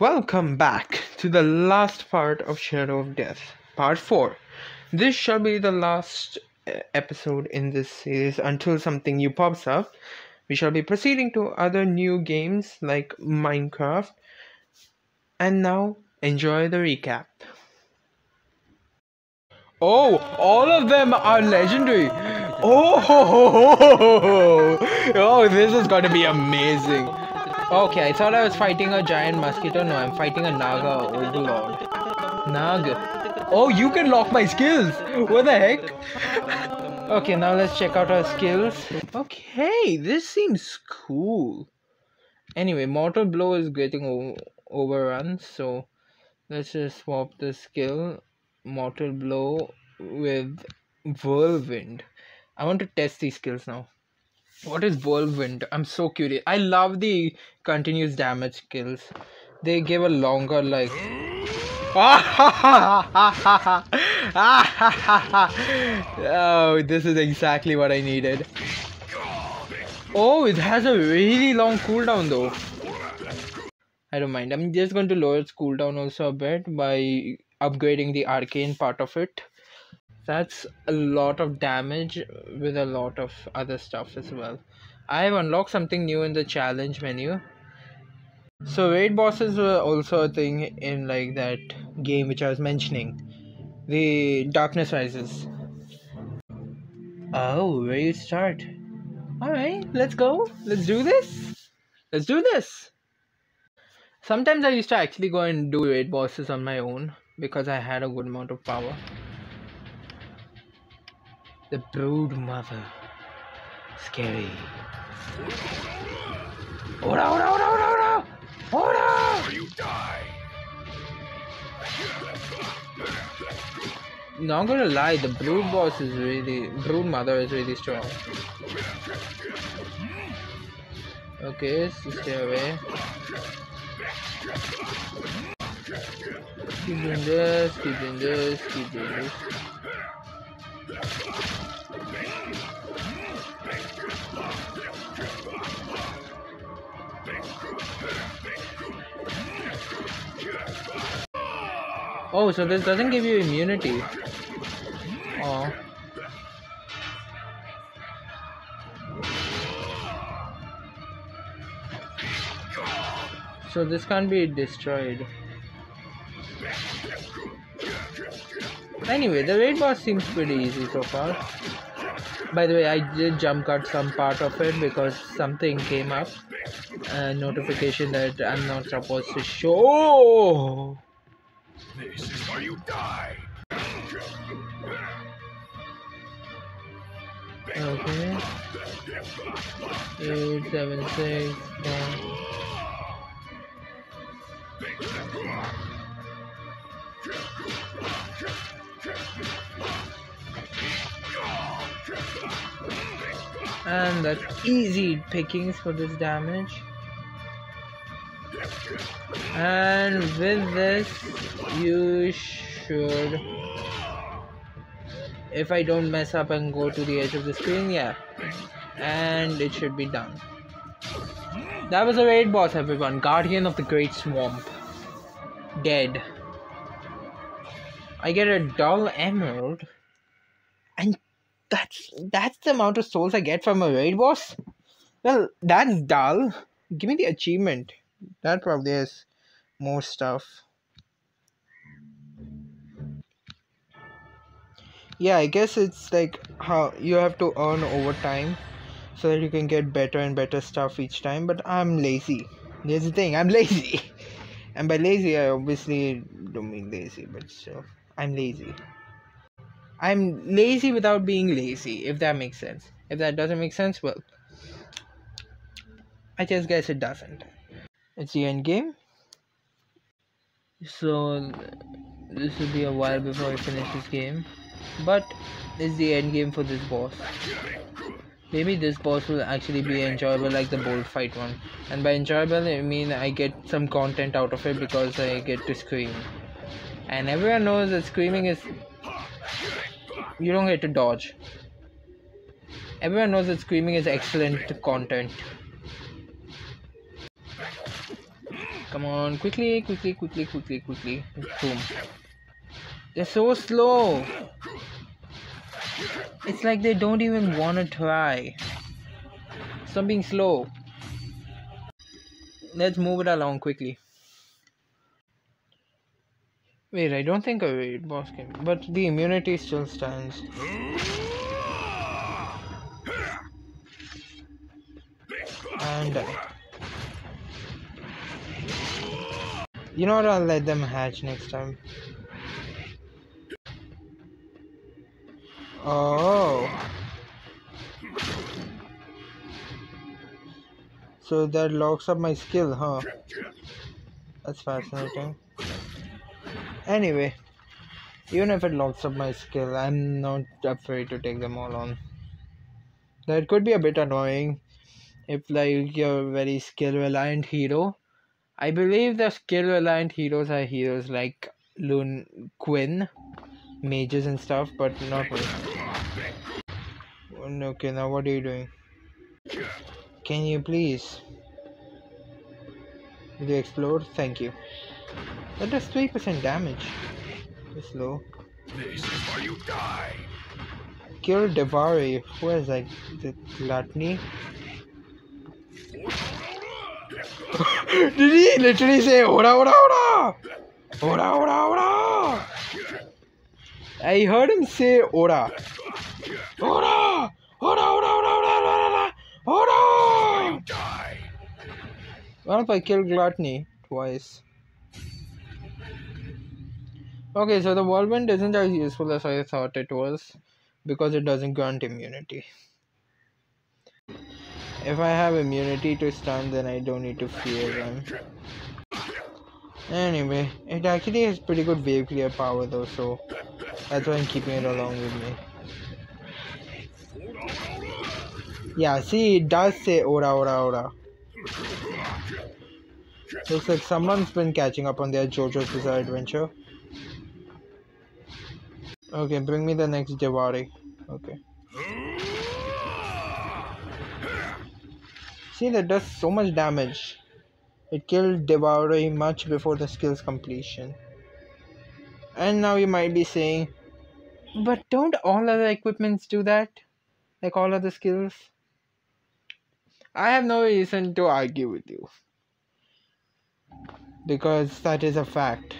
Welcome back to the last part of Shadow of Death, part 4. This shall be the last uh, episode in this series until something new pops up. We shall be proceeding to other new games like Minecraft. And now, enjoy the recap. Oh, all of them are legendary. Oh, oh, this is going to be amazing. Okay, I thought I was fighting a giant mosquito. No, I'm fighting a Naga overlord. Naga. Oh, you can lock my skills. What the heck? Okay, now let's check out our skills. Okay, this seems cool. Anyway, Mortal Blow is getting overrun, so let's just swap the skill Mortal Blow with Whirlwind. I want to test these skills now. What is Whirlwind? I'm so curious. I love the continuous damage skills. They give a longer like. oh, this is exactly what I needed. Oh, it has a really long cooldown though. I don't mind. I'm just going to lower its cooldown also a bit by upgrading the arcane part of it. That's a lot of damage with a lot of other stuff as well. I have unlocked something new in the challenge menu. So raid bosses were also a thing in like that game which I was mentioning. The Darkness Rises. Oh, where you start? Alright, let's go. Let's do this. Let's do this. Sometimes I used to actually go and do raid bosses on my own because I had a good amount of power. The Brood Mother. Scary. Ora, ora, ora, ora, ora! Ora! You die. Not gonna lie, the Brood boss is really. Brood Mother is really strong. Okay, so stay away. Keep doing this, keep doing this, keep doing this. Oh, so this doesn't give you immunity. Oh. So this can't be destroyed. Anyway, the raid boss seems pretty easy so far. By the way, I did jump cut some part of it because something came up. A notification that I'm not supposed to show. This is where you die. Okay. Eight, seven, six. And that's easy pickings for this damage. And with this, you should. If I don't mess up and go to the edge of the screen, yeah. And it should be done. That was a raid boss, everyone. Guardian of the Great Swamp. Dead. I get a dull emerald. And that's that's the amount of souls I get from a raid boss? Well, that's dull. Give me the achievement. That probably has more stuff. Yeah, I guess it's like how you have to earn over time so that you can get better and better stuff each time. But I'm lazy. Here's the thing, I'm lazy. And by lazy, I obviously don't mean lazy, but still, I'm lazy. I'm lazy without being lazy, if that makes sense. If that doesn't make sense, well, I just guess it doesn't. It's the end game. So, this will be a while before I finish this game. But, it's the end game for this boss. Maybe this boss will actually be enjoyable like the bolt fight one. And by enjoyable, I mean I get some content out of it because I get to scream. And everyone knows that screaming is. You don't get to dodge. Everyone knows that screaming is excellent content. Come on, quickly, quickly, quickly, quickly, quickly. Boom. They're so slow. It's like they don't even want to try. Stop being slow. Let's move it along quickly. Wait, I don't think a raid boss can, but the immunity still stands. And uh, you know what? I'll let them hatch next time. Oh. So that locks up my skill, huh? That's fascinating. Anyway, even if it locks up my skill, I'm not afraid to take them all on. That could be a bit annoying if like you're a very skill reliant hero. I believe the skill reliant heroes are heroes like Lune Quinn, mages and stuff, but not really. Oh, okay, now what are you doing? Can you please? Will you explode? Thank you. That does 3% damage. It's low. This is where you die. Kill Devari. Who is that? The Gluttony? Did he literally say ora ora ora? Ora ora ora! I heard him say ora. Ora! Ora ora ora ora ora ora! You die. What if I kill Gluttony twice? Okay, so the whirlwind isn't as useful as I thought it was because it doesn't grant immunity. If I have immunity to stun, then I don't need to fear them. Anyway, it actually has pretty good wave clear power though, so that's why I'm keeping it along with me. Yeah, see, it does say ora ora ora. Looks like someone's been catching up on their JoJo's Bizarre Adventure. Okay, bring me the next Devari. Okay. See, that does so much damage. It killed Devari much before the skill's completion. And now you might be saying, but don't all other equipments do that? Like all other skills? I have no reason to argue with you. Because that is a fact.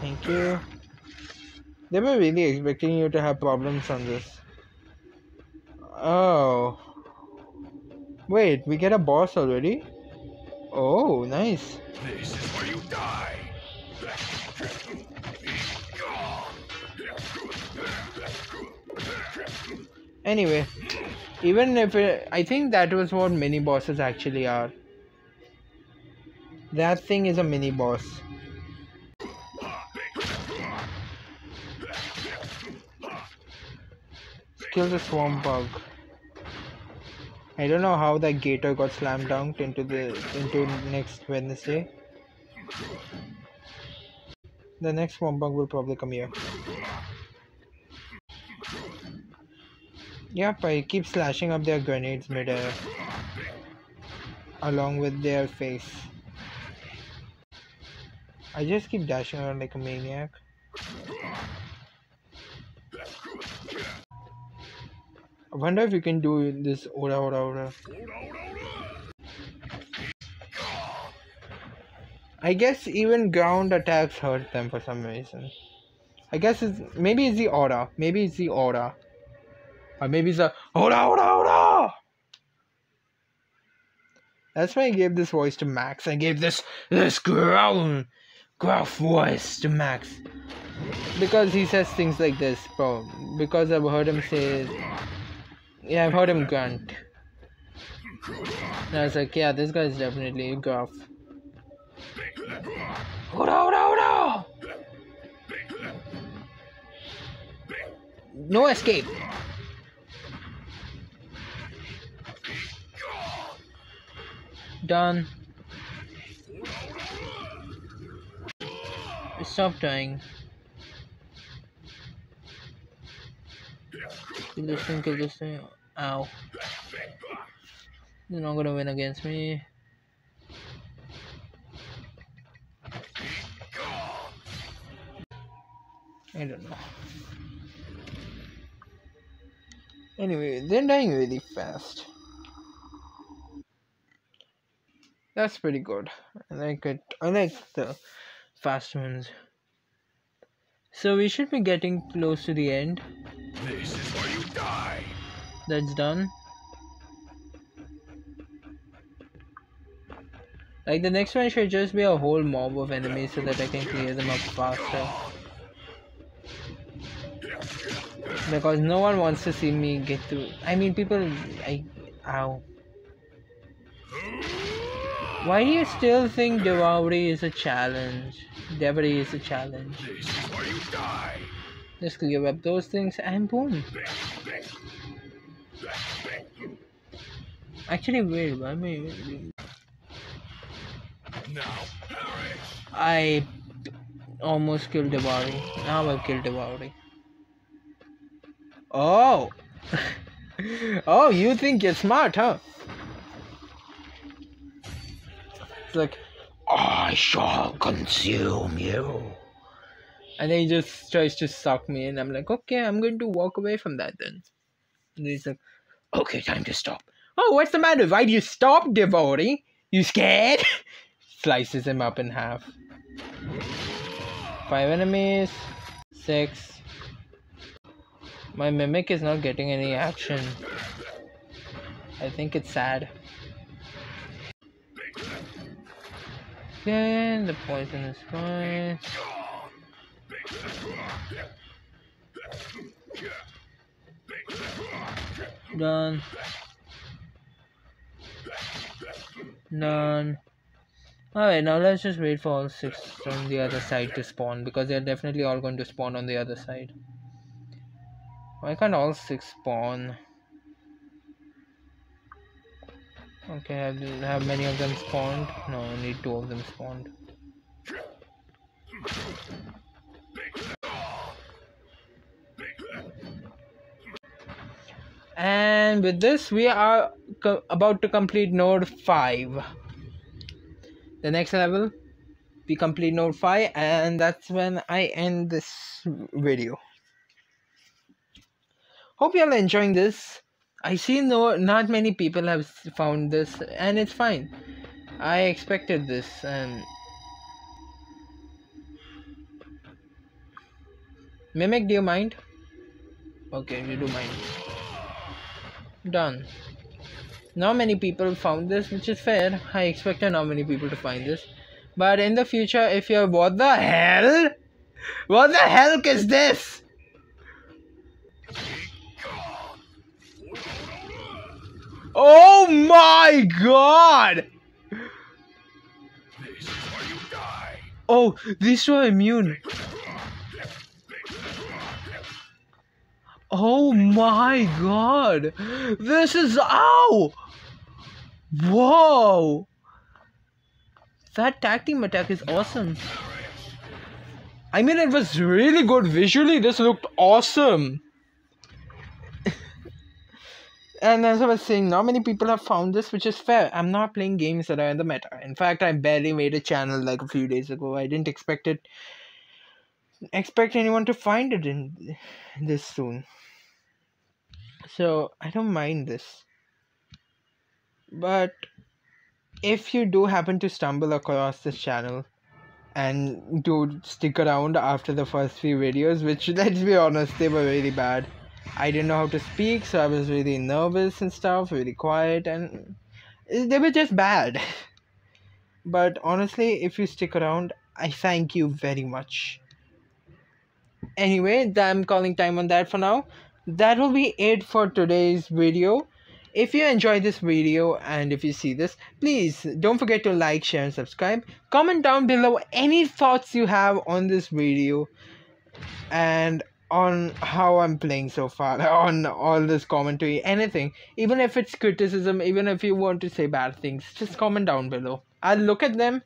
Thank you. They were really expecting you to have problems on this. Oh. Wait, we get a boss already? Oh, nice. This is where you die. Anyway, even if it, I think that was what mini bosses actually are. That thing is a mini boss. Kill the swamp bug. I don't know how that gator got slam dunked into the into next Wednesday. The next bug will probably come here. Yep, I keep slashing up their grenades midair. Along with their face. I just keep dashing around like a maniac. I wonder if you can do this ora ora ora. I guess even ground attacks hurt them for some reason. I guess it's maybe it's the aura. Maybe it's the aura. Or maybe it's a ora ora ora. That's why I gave this voice to Max. I gave this this growl gruff voice to Max. Because he says things like this, bro. Because I've heard him say yeah, I've heard him grunt. And I was like, yeah, this guy's definitely gruff. Ora, ora, ora! No escape. Done. Stop dying. Keep this thing, keep this thing. Ow. You're not gonna win against me. I don't know. Anyway, they're dying really fast. That's pretty good. I like it. I like the fast ones. So we should be getting close to the end. This is where you die. That's done. Like the next one should just be a whole mob of enemies so that I can clear them up faster. Because no one wants to see me get through. I mean, people. I. Ow. Why do you still think Devouri is a challenge? Devouri is a challenge. Just clear up those things and boom. Actually, wait, I mean, I almost killed Devouri. Now I've killed Devouri. Oh! oh, you think you're smart, huh? It's like, I shall consume you. And then he just tries to suck me, and I'm like, okay, I'm going to walk away from that then. And he's like, okay, time to stop. Oh, what's the matter? Why do you stop, Devouri? You scared? Slices him up in half. Five enemies. Six. My mimic is not getting any action. I think it's sad. Okay, the poison is fine. Done. Done. Alright, now let's just wait for all six on the other side to spawn because they're definitely all going to spawn on the other side. Why can't all six spawn? Okay, have, have many of them spawned? No, only two of them spawned. And with this, we are about to complete node 5. The next level, we complete node 5, and that's when I end this video. Hope you all enjoying this. I see no not many people have found this, and it's fine. I expected this, and Mimic, do you mind? Okay, you do mind. Done. Not many people found this, which is fair. I expected not many people to find this. But in the future, if you're what the hell? What the hell is this? Oh my god! This. Oh, these two are immune. Oh my god! This is ow! Whoa! That tag team attack is awesome. I mean, it was really good visually. This looked awesome. And as I was saying, not many people have found this, which is fair. I'm not playing games that are in the meta. In fact, I barely made a channel like a few days ago. I didn't expect it expect anyone to find it in this soon. So I don't mind this. But if you do happen to stumble across this channel and do stick around after the first few videos, which let's be honest, they were really bad. I didn't know how to speak, so I was really nervous and stuff, really quiet, and they were just bad. But honestly, if you stick around, I thank you very much. Anyway, I'm calling time on that for now. That will be it for today's video. If you enjoyed this video and if you see this, please don't forget to like, share, and subscribe. Comment down below any thoughts you have on this video and on how I'm playing so far, on all this commentary, anything. Even if it's criticism, even if you want to say bad things, just comment down below. I'll look at them.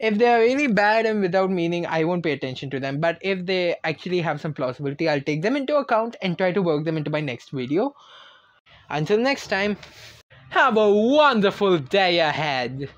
If they are really bad and without meaning, I won't pay attention to them. But if they actually have some plausibility, I'll take them into account and try to work them into my next video. Until next time, have a wonderful day ahead.